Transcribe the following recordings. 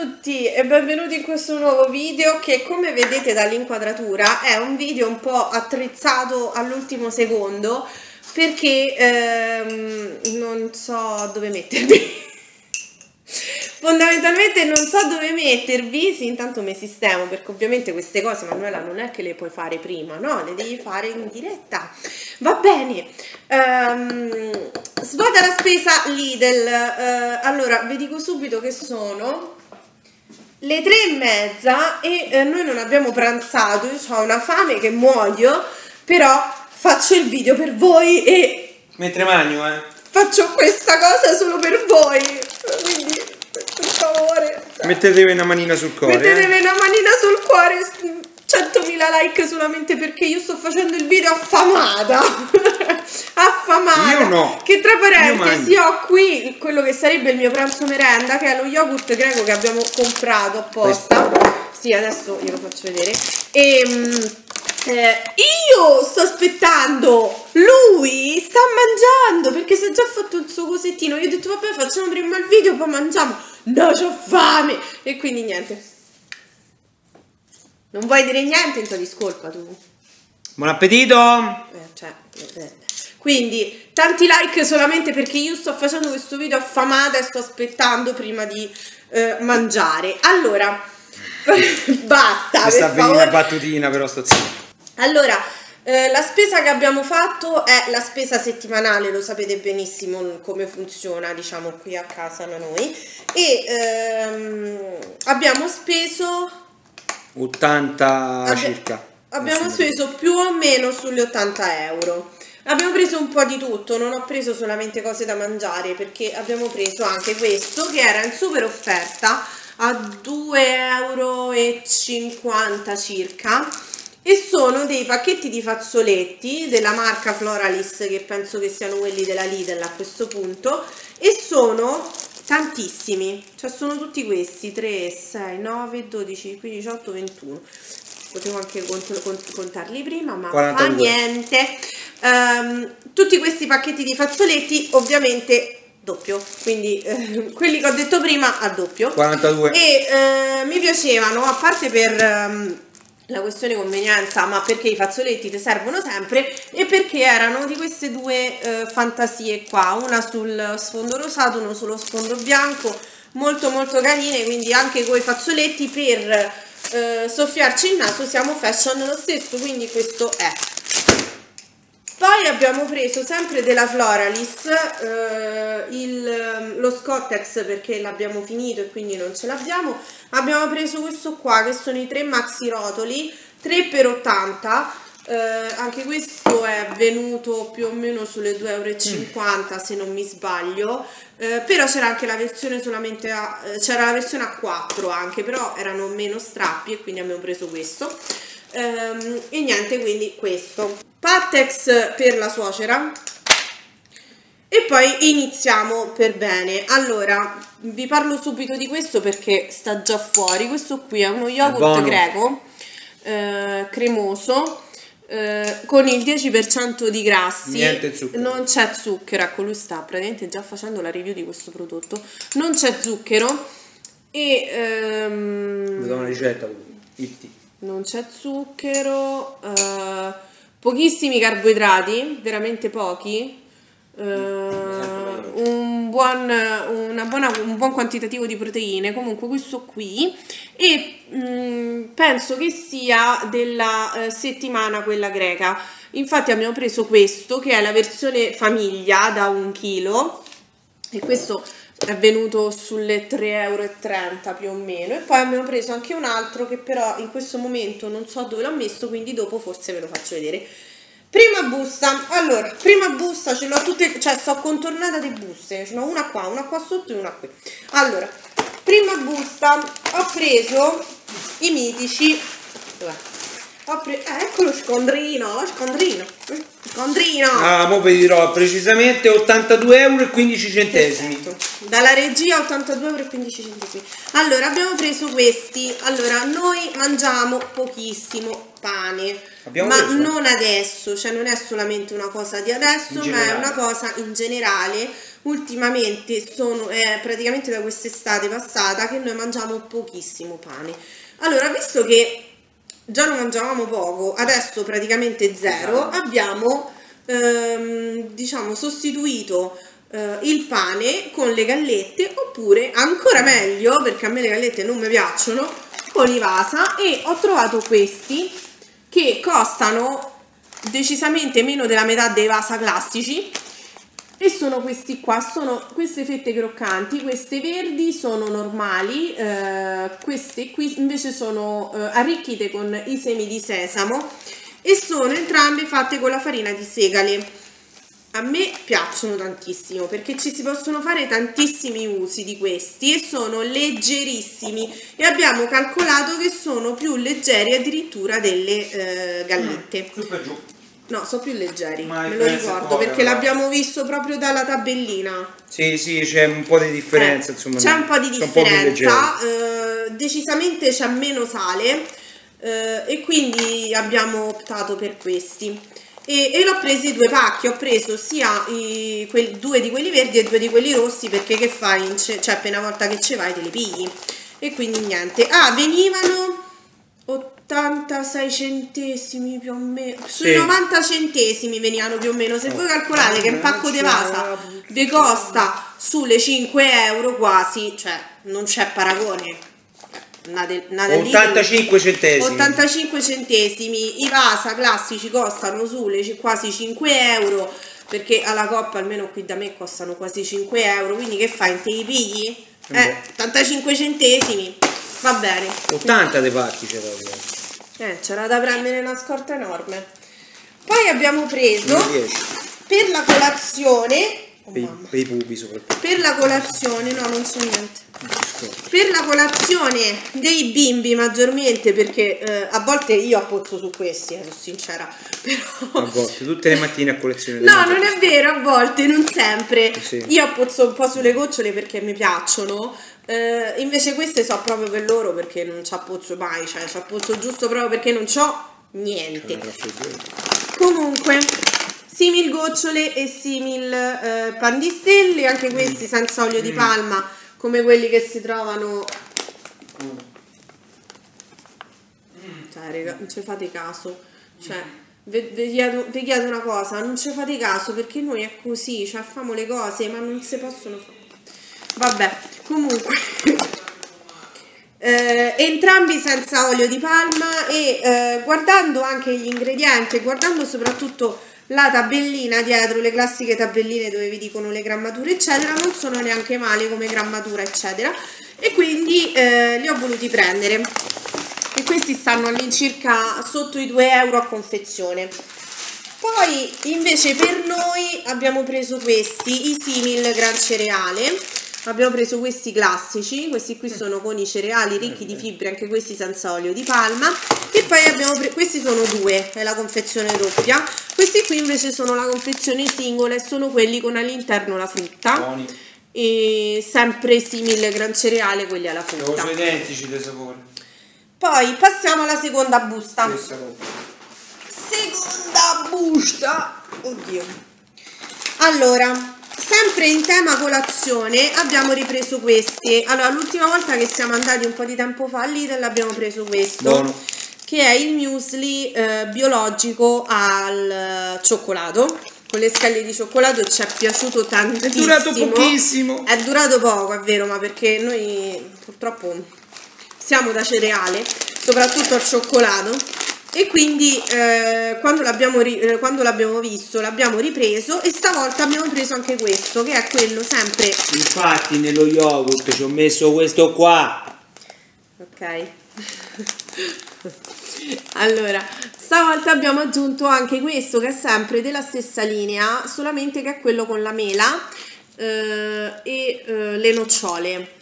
tutti e benvenuti in questo nuovo video che come vedete dall'inquadratura è un video un po' attrezzato all'ultimo secondo perché ehm, non so dove mettermi fondamentalmente non so dove mettervi sì intanto mi sistemo perché ovviamente queste cose Manuela non è che le puoi fare prima no? Le devi fare in diretta. Va bene um, svuota la spesa Lidl. Uh, allora vi dico subito che sono le tre e mezza e eh, noi non abbiamo pranzato io ho una fame che muoio però faccio il video per voi e mentre magno eh. faccio questa cosa solo per voi. Quindi per favore. Mettetevi una manina sul cuore mettetevi eh. una manina sul cuore 100.000 like solamente perché io sto facendo il video affamata. Affamata. Io no. Che tra parentesi ho qui quello che sarebbe il mio pranzo merenda che è lo yogurt greco che abbiamo comprato apposta. Questo. sì adesso glielo faccio vedere. E ehm, eh, io sto aspettando. Lui sta mangiando perché si è già fatto il suo cosettino. Io ho detto vabbè facciamo prima il video poi mangiamo. No c'ho fame. E quindi niente non vuoi dire niente in tua discolpa tu? Buon appetito! Eh, cioè, eh. Quindi, tanti like solamente perché io sto facendo questo video affamata e sto aspettando prima di eh, mangiare. Allora, basta. Questa per una battutina però sto zitto. Allora, eh, la spesa che abbiamo fatto è la spesa settimanale, lo sapete benissimo come funziona, diciamo, qui a casa da noi. E ehm, abbiamo speso 80 Abbi circa. Abbiamo speso più o meno sulle 80 euro. Abbiamo preso un po' di tutto, non ho preso solamente cose da mangiare perché abbiamo preso anche questo che era in super offerta a 2,50 euro circa e sono dei pacchetti di fazzoletti della marca Floralis che penso che siano quelli della Lidl a questo punto e sono tantissimi, cioè sono tutti questi. 3, 6, 9, 12, 15, 18, 21 potevo anche cont cont contarli prima ma 42. fa niente. Um, tutti questi pacchetti di fazzoletti ovviamente doppio. Quindi eh, quelli che ho detto prima a doppio. 42 e eh, mi piacevano a parte per um, la questione convenienza, ma perché i fazzoletti ti servono sempre e perché erano di queste due eh, fantasie qua, una sul sfondo rosato, uno sullo sfondo bianco, molto molto carine, quindi anche con i fazzoletti per eh, soffiarci il naso siamo fashion lo stesso, quindi questo è. Poi abbiamo preso sempre della Floralis eh, il, lo Scottex perché l'abbiamo finito e quindi non ce l'abbiamo. Abbiamo preso questo qua che sono i tre maxi rotoli, 3 per 80 eh, anche questo è venuto più o meno sulle 2,50 euro mm. se non mi sbaglio eh, però c'era anche la versione solamente a c'era la versione a 4 anche però erano meno strappi e quindi abbiamo preso questo ehm, e niente quindi questo. Pattex per la suocera. E poi iniziamo per bene. Allora vi parlo subito di questo perché sta già fuori. Questo qui è uno yogurt greco eh, cremoso eh, con il 10% di grassi. Non c'è zucchero ecco lui sta praticamente già facendo la review di questo prodotto. Non c'è zucchero e ehm, do una ricetta non c'è zucchero eh, pochissimi carboidrati, veramente pochi, uh, un, buon, buona, un buon quantitativo di proteine, comunque questo qui, e mh, mm, penso che sia della uh, settimana quella greca. Infatti abbiamo preso questo che è la versione famiglia da un chilo. E questo è venuto sulle 3,30 euro più o meno e poi abbiamo preso anche un altro che però in questo momento non so dove l'ho messo quindi dopo forse ve lo faccio vedere. Prima busta. Allora prima busta ce l'ho tutte cioè sto contornata di buste. Ce n'ho una qua una qua sotto e una qui. Allora prima busta ho preso i mitici Pre- eh, ecco lo scondrino, lo scondrino, scondrino. Ah, mo vi dirò precisamente 82 euro e 15 centesimi. Perfetto. Dalla regia 82 euro e 15 centesimi. Allora, abbiamo preso questi. Allora, noi mangiamo pochissimo pane, abbiamo ma preso. non adesso, cioè non è solamente una cosa di adesso, ma è una cosa in generale ultimamente sono è praticamente da quest'estate passata che noi mangiamo pochissimo pane. Allora, visto che già lo mangiavamo poco, adesso praticamente zero, abbiamo ehm, diciamo sostituito eh, il pane con le gallette oppure ancora meglio perché a me le gallette non mi piacciono con i vasa e ho trovato questi che costano decisamente meno della metà dei vasa classici e sono questi qua, sono queste fette croccanti, queste verdi sono normali, eh, queste qui invece sono eh, arricchite con i semi di sesamo e sono entrambe fatte con la farina di segale. A me piacciono tantissimo perché ci si possono fare tantissimi usi di questi e sono leggerissimi e abbiamo calcolato che sono più leggeri addirittura delle eh, gallette. Giù. No, sono più leggeri, Ma me lo ricordo poca, perché l'abbiamo visto proprio dalla tabellina. Sì, sì, c'è un po' di differenza, Eh, insomma. C'è un po' di differenza, eh, decisamente c'è meno sale eh, e quindi abbiamo optato per questi. E, e l'ho presi due pacchi, ho preso sia i, quel- due di quelli verdi e due di quelli rossi perché che fai? Cioè appena volta che ci vai te li pigli. E quindi niente. Ah, venivano 86 centesimi più o meno, sui Sì. 90 centesimi venivano più o meno. Se voi calcolate che un pacco di vasa vi costa sulle 5 euro quasi, cioè non c'è paragone. Andate lì, 85 centesimi. 85 centesimi, i Vasa classici costano sulle quasi 5 euro perché alla coppa almeno qui da me costano quasi 5 euro, quindi che fai? Te li pigli? Eh, Eh 85 centesimi, va bene. 80 dei pacchi c'era. proprio. Eh, c'era da prendere una scorta enorme. Poi abbiamo preso per la colazione, oh Per, per i pupi soprattutto. per la colazione, no non c'è niente. Per la colazione dei bimbi maggiormente perché eh, a volte io appozzo su questi, eh, sono sincera, però... A volte, tutte le mattine a colazione. No, non è vero, a volte, non sempre. Sì. Io appozzo un po' sulle gocciole perché mi piacciono. Eh, invece queste so proprio per loro perché non ci appozzo mai, cioè ci appozzo giusto proprio perché non c'ho niente. Comunque, simil gocciole e simil eh, pan di stelle, anche questi senza olio di palma, come quelli che si trovano. Cioè, raga, non ci fate caso. Cioè, vi vi chiedo, vi chiedo una cosa, non ci fate caso perché noi è così, cioè famo le cose, ma non si possono fare. Vabbè, comunque. Eh, entrambi senza olio di palma e eh, guardando anche gli ingredienti guardando soprattutto la tabellina dietro, le classiche tabelline dove vi dicono le grammature eccetera, non sono neanche male come grammatura eccetera e quindi eh, li ho voluti prendere e questi stanno all'incirca sotto i 2 euro a confezione. Poi invece per noi abbiamo preso questi, i simil gran cereale. Abbiamo preso questi classici, questi qui sono con i cereali ricchi di fibre, anche questi senza olio di palma. E poi abbiamo preso, questi sono due, è la confezione doppia. Questi qui invece sono la confezione singola e sono quelli con all'interno la frutta. Buoni. E sempre simil gran cereale, quelli alla Sono frutta. identici dei sapori. Poi passiamo alla seconda busta. Seconda busta. Oddio. Allora, sempre in tema colazione abbiamo ripreso questi. Allora, l'ultima volta che siamo andati un po' di tempo fa lì abbiamo preso questo. Buono. Che è il muesli eh, biologico al eh, cioccolato. Con le scaglie di cioccolato ci è piaciuto tantissimo. È durato pochissimo. È durato poco, è vero, ma perché noi purtroppo siamo da cereale, soprattutto al cioccolato. E quindi eh, quando, l'abbiamo eh, quando l'abbiamo visto l'abbiamo ripreso e stavolta abbiamo preso anche questo che è quello sempre. Infatti nello yogurt ci ho messo questo qua. ok. Allora stavolta abbiamo aggiunto anche questo che è sempre della stessa linea solamente che è quello con la mela eh, e eh, le nocciole.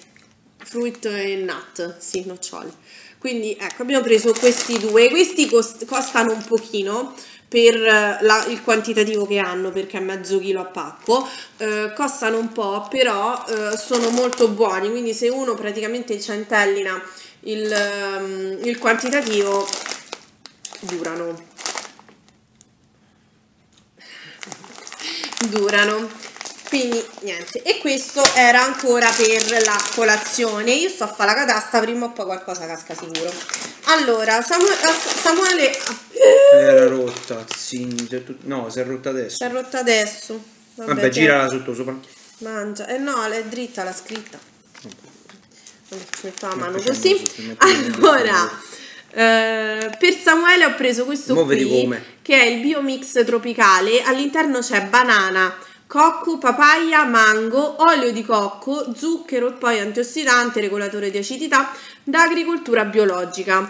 Fruit e nut sì nocciole quindi ecco abbiamo preso questi due. Questi cost- costano un pochino per eh, la- il quantitativo che hanno perché è mezzo chilo a pacco. Eh, costano un po' però eh, sono molto buoni. Quindi se uno praticamente centellina il, ehm, il quantitativo durano. Durano quindi niente. E questo era ancora per la colazione. Io sto a fare la catasta prima o poi qualcosa casca sicuro. Allora Samuele, Samuele era rotta sì, no si è rotta adesso. Si è rotta adesso. Vabbè, vabbè girala sotto sopra. Mangia. Eh no è dritta la scritta. Ci metto la mano così. allora eh, per Samuele ho preso questo Mo qui che è il biomix tropicale. All'interno c'è banana cocco, papaya, mango, olio di cocco, zucchero e poi antiossidante, regolatore di acidità da agricoltura biologica.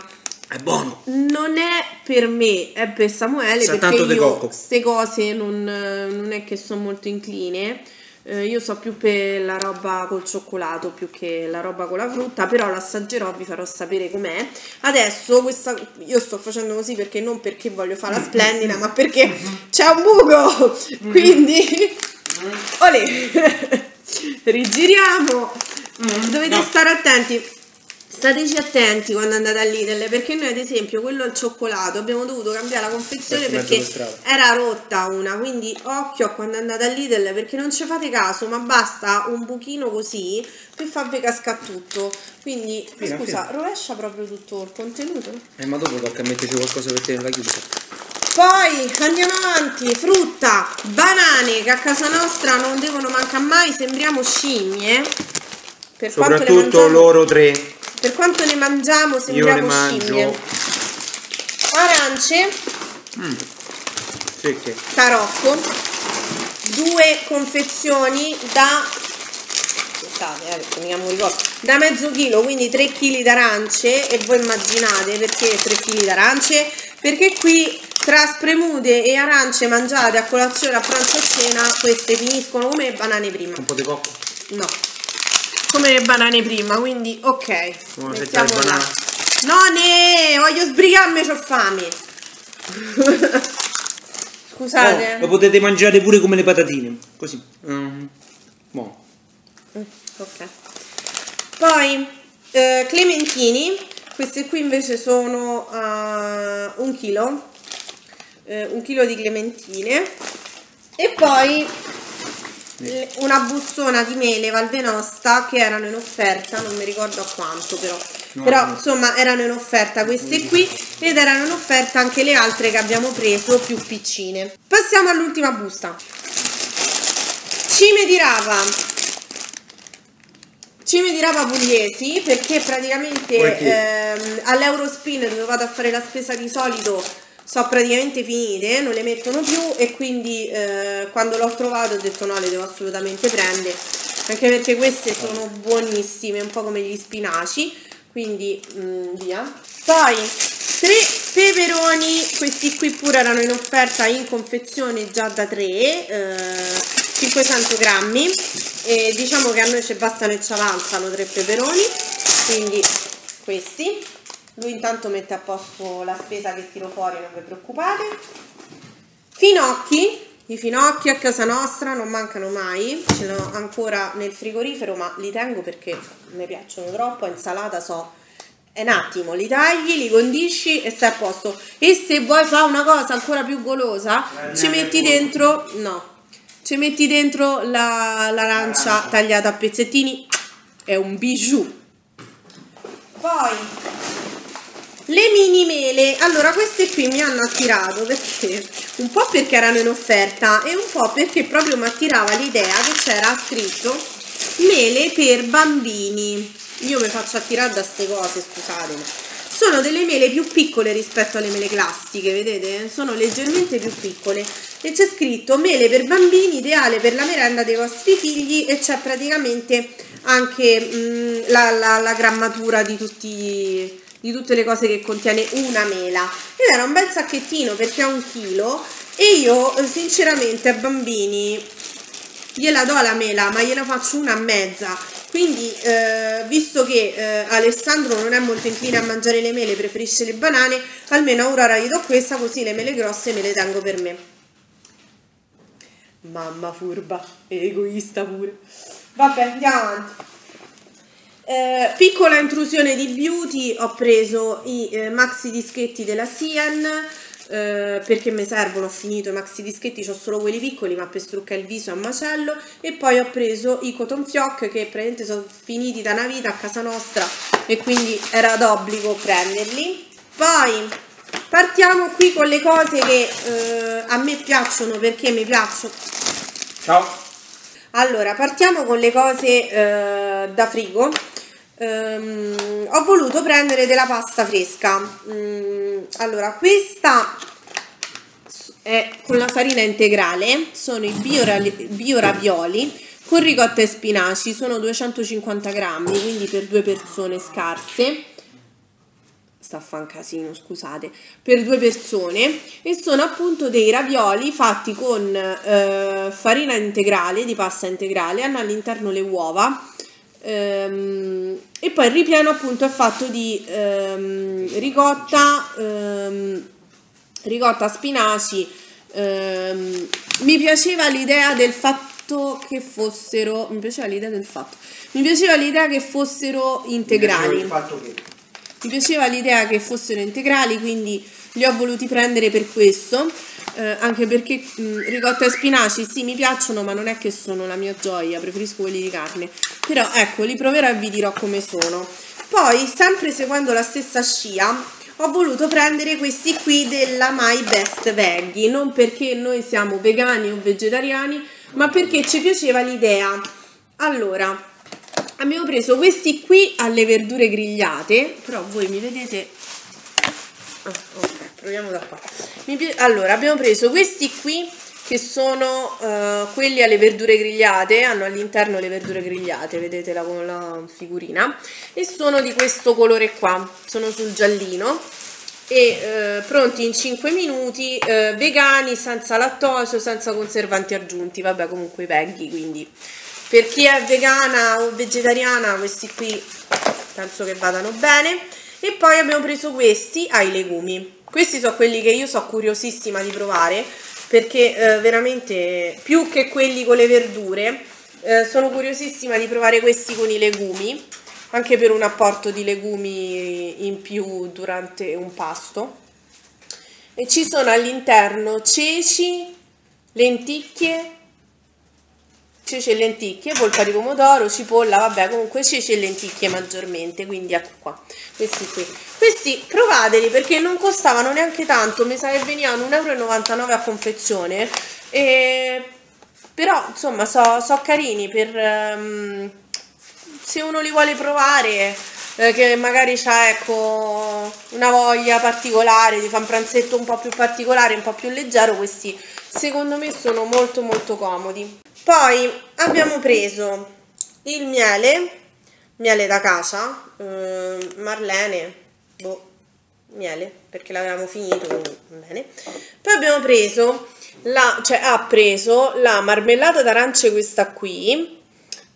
È buono. Non è per me, è per Samuele Sa perché io queste cose non, non, è che sono molto incline eh, io so più per la roba col cioccolato più che la roba con la frutta, però l'assaggerò, vi farò sapere com'è. Adesso questa io sto facendo così perché non perché voglio fare la splendida, ma perché c'è un buco. Quindi olè. Rigiriamo. Dovete no. stare attenti Stateci attenti quando andate all'Idel perché noi ad esempio quello al cioccolato abbiamo dovuto cambiare la confezione perché era rotta una, quindi occhio a quando andate all'Idel perché non ci fate caso, ma basta un buchino così per farvi cascare tutto. Quindi fina, scusa, fina. rovescia proprio tutto il contenuto? Eh ma dopo tocca metterci qualcosa per tenere la chiusa. Poi andiamo avanti, frutta, banane che a casa nostra non devono mancare mai, sembriamo scimmie. Per Soprattutto loro tre. Per quanto ne mangiamo sembriamo scimmie. Arance. Mm. Secche. Tarocco. Due confezioni da eh, da mezzo chilo, quindi 3 kg d'arance e voi immaginate perché 3 kg d'arance? Perché qui tra spremute e arance mangiate a colazione, a pranzo e cena, queste finiscono come banane prima. Un po' di cocco? No come le banane prima, quindi ok. Oh, mettiamo là. No, ne, voglio sbrigarmi, ho fame. Scusate. Oh, lo potete mangiare pure come le patatine, così. Mm. Buono. Ok. Poi, eh, clementini, queste qui invece sono uh, un chilo, eh, un chilo di clementine. E poi una bussona di mele Valvenosta che erano in offerta, non mi ricordo a quanto però, no, però no. insomma erano in offerta queste qui ed erano in offerta anche le altre che abbiamo preso più piccine. Passiamo all'ultima busta. Cime di rava. Cime di rapa pugliesi perché praticamente ehm, all'Eurospin dove vado a fare la spesa di solito sono praticamente finite, non le mettono più e quindi eh, quando l'ho trovato ho detto no, le devo assolutamente prendere, anche perché queste sono buonissime, un po' come gli spinaci, quindi mh, mm, via. Poi tre peperoni, questi qui pure erano in offerta in confezione già da 3, eh, 500 grammi, e diciamo che a noi ci bastano e ci avanzano tre peperoni, quindi questi lui intanto mette a posto la spesa che tiro fuori, non vi preoccupate. Finocchi, i finocchi a casa nostra non mancano mai, ce l'ho ancora nel frigorifero ma li tengo perché mi piacciono troppo, insalata so è un attimo, li tagli, li condisci e stai a posto. E se vuoi fare una cosa ancora più golosa, eh, ci metti dentro, no, ci metti dentro l'arancia la, tagliata a pezzettini, è un bijou. Poi le mini mele, allora queste qui mi hanno attirato perché un po' perché erano in offerta e un po' perché proprio mi attirava l'idea che c'era scritto mele per bambini. Io mi faccio attirare da queste cose, scusatemi. Sono delle mele più piccole rispetto alle mele classiche, vedete? Sono leggermente più piccole e c'è scritto mele per bambini, ideale per la merenda dei vostri figli e c'è praticamente anche mh, mm, la, la, la grammatura di tutti di tutte le cose che contiene una mela. Ed era un bel sacchettino perché ha un chilo e io sinceramente a bambini gliela do la mela ma gliela faccio una a mezza. Quindi eh, visto che eh, Alessandro non è molto incline a mangiare le mele preferisce le banane almeno Aurora gli do questa così le mele grosse me le tengo per me. Mamma furba egoista pure. Vabbè andiamo avanti eh, piccola intrusione di beauty, ho preso i eh, maxi dischetti della Sien, eh, perché mi servono, ho finito i maxi dischetti, ho solo quelli piccoli ma per struccare il viso a macello e poi ho preso i cotton fioc che praticamente sono finiti da una vita a casa nostra e quindi era d'obbligo prenderli. Poi partiamo qui con le cose che eh, a me piacciono perché mi piacciono. Ciao. Allora, partiamo con le cose eh, da frigo. Um, ho voluto prendere della pasta fresca. Um, allora, questa è con la farina integrale, sono i bio, bio ravioli con ricotta e spinaci, sono 250 grammi, quindi per due persone scarse. Sta a fare un casino, scusate, per due persone. E sono appunto dei ravioli fatti con eh, farina integrale, di pasta integrale, hanno all'interno le uova ehm, e poi il ripieno appunto è fatto di ehm, ricotta, ehm, ricotta, spinaci, ehm, mi piaceva l'idea del fatto che fossero, mi piaceva l'idea del fatto, mi piaceva l'idea che fossero integrali. Mi piaceva mi l'idea che fossero integrali, quindi li ho voluti prendere per questo, eh, anche perché mh, ricotta e spinaci sì mi piacciono, ma non è che sono la mia gioia, preferisco quelli di carne. Però ecco, li proverò e vi dirò come sono. Poi, sempre seguendo la stessa scia, ho voluto prendere questi qui della My Best Veggie, non perché noi siamo vegani o vegetariani, ma perché ci piaceva l'idea. Allora, abbiamo preso questi qui alle verdure grigliate però voi mi vedete ah, ok proviamo da qua. Allora abbiamo preso questi qui che sono uh, quelli alle verdure grigliate, hanno all'interno le verdure grigliate, vedete la, la, figurina, e sono di questo colore qua, sono sul giallino, e uh, pronti in 5 minuti, uh, vegani, senza lattosio, senza conservanti aggiunti, vabbè comunque veghi, quindi. Per chi è vegana o vegetariana questi qui penso che vadano bene. E poi abbiamo preso questi ai legumi questi sono quelli che io sono curiosissima di provare perché eh, veramente più che quelli con le verdure eh, sono curiosissima di provare questi con i legumi anche per un apporto di legumi in più durante un pasto. E ci sono all'interno ceci, lenticchie ceci e lenticchie, polpa di pomodoro, cipolla, vabbè comunque ceci e lenticchie maggiormente, quindi ecco qua, questi qui. Questi provateli perché non costavano neanche tanto, mi sa che venivano 1,99 euro a confezione, e... però insomma sono so carini per... Um, se uno li vuole provare eh, che magari ha ecco, una voglia particolare di fare un pranzetto un po' più particolare, un po' più leggero, questi secondo me sono molto molto comodi. Poi abbiamo preso il miele, miele da casa, eh, Marlene, boh, miele, perché l'avevamo finito, quindi bene. Poi abbiamo preso, la, cioè ha preso la marmellata d'arance questa qui,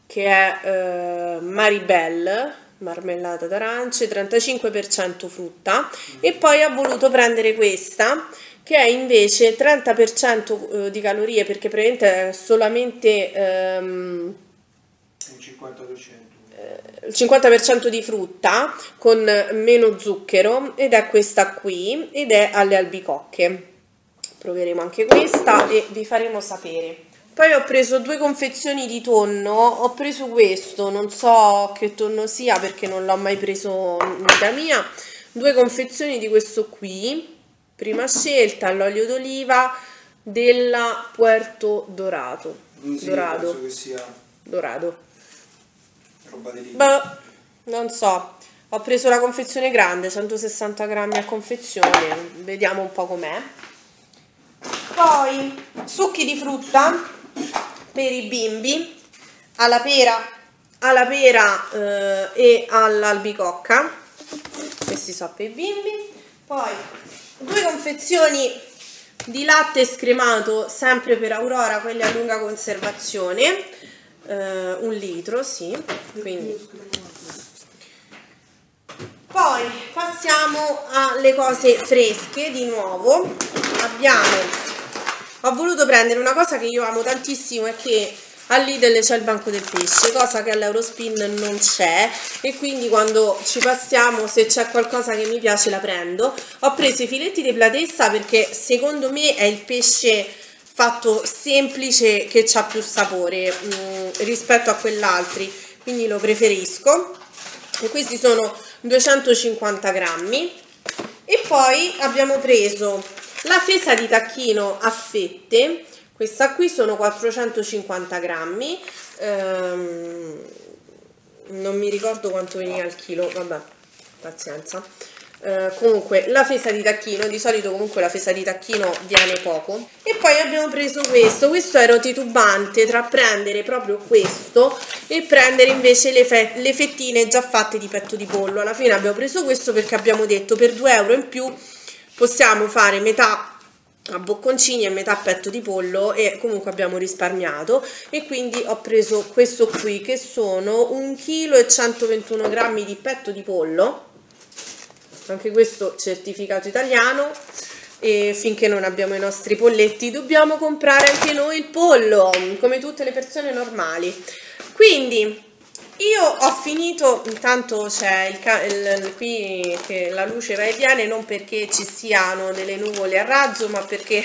che è eh, Maribel, marmellata d'arance, 35% frutta, e poi ha voluto prendere questa, che è invece 30% eh, di calorie perché praticamente è solamente ehm, il 50%. Eh, il 50% di frutta con meno zucchero ed è questa qui ed è alle albicocche. Proveremo anche questa e vi faremo sapere. Poi ho preso due confezioni di tonno, ho preso questo, non so che tonno sia perché non l'ho mai preso in vita mia, due confezioni di questo qui Prima scelta l'olio d'oliva della Puerto Dorato. Sì, Dorado. che sia Dorado. roba di lì. Beh, non so. Ho preso la confezione grande, 160 grammi a confezione, vediamo un po' com'è. Poi succhi di frutta per i bimbi, alla pera, alla pera eh, e all'albicocca. Questi sono per i bimbi. Poi due confezioni di latte scremato sempre per Aurora, quelle a lunga conservazione, eh, un litro, sì, quindi. Poi passiamo alle cose fresche di nuovo. Abbiamo, ho voluto prendere una cosa che io amo tantissimo e che al Lidl c'è il banco del pesce, cosa che all'Eurospin non c'è e quindi quando ci passiamo se c'è qualcosa che mi piace la prendo. Ho preso i filetti di platessa perché secondo me è il pesce fatto semplice che ha più sapore mh, mm, rispetto a quell'altri, quindi lo preferisco. E questi sono 250 grammi. E poi abbiamo preso la fesa di tacchino a fette questa qui sono 450 grammi ehm, non mi ricordo quanto veniva al chilo vabbè pazienza. Eh, comunque la fesa di tacchino di solito comunque la fesa di tacchino viene poco. E poi abbiamo preso questo questo ero titubante tra prendere proprio questo e prendere invece le, fe le fettine già fatte di petto di pollo. Alla fine abbiamo preso questo perché abbiamo detto per 2 euro in più possiamo fare metà a bocconcini e metà petto di pollo e comunque abbiamo risparmiato. E quindi ho preso questo qui che sono 1 kg e 121 grammi di petto di pollo. Anche questo certificato italiano. E finché non abbiamo i nostri polletti dobbiamo comprare anche noi il pollo come tutte le persone normali. Quindi io ho finito, intanto c'è il, il, qui che la luce va e viene non perché ci siano delle nuvole a razzo ma perché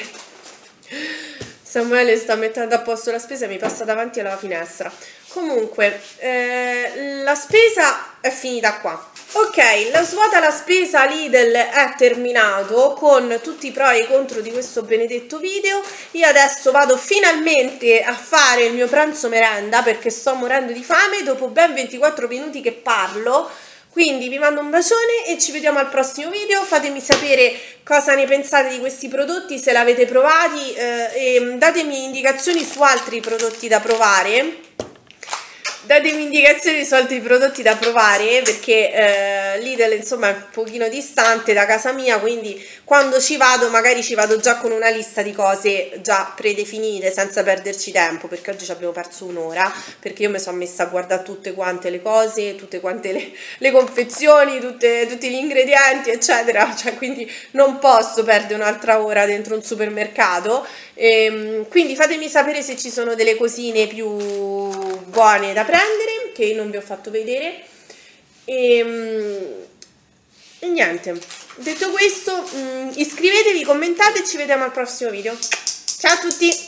Samuele sta mettendo a posto la spesa e mi passa davanti alla finestra. Comunque, eh, la spesa è finita qua. Ok, la svuota la spesa Lidl è terminato con tutti i pro e i contro di questo benedetto video. Io adesso vado finalmente a fare il mio pranzo merenda perché sto morendo di fame dopo ben 24 minuti che parlo. Quindi vi mando un bacione e ci vediamo al prossimo video, fatemi sapere cosa ne pensate di questi prodotti, se l'avete provati eh, e datemi indicazioni su altri prodotti da provare datemi indicazioni su altri prodotti da provare perché eh, Lidl insomma è un pochino distante da casa mia quindi quando ci vado magari ci vado già con una lista di cose già predefinite senza perderci tempo perché oggi ci abbiamo perso un'ora perché io mi sono messa a guardare tutte quante le cose tutte quante le, le confezioni tutte, tutti gli ingredienti eccetera. Cioè quindi non posso perdere un'altra ora dentro un supermercato. E, ehm, quindi fatemi sapere se ci sono delle cosine più buone da prendere prendere che non vi ho fatto vedere. E, ehm, e niente. Detto questo mm, iscrivetevi commentate e ci vediamo al prossimo video. Ciao a tutti